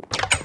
you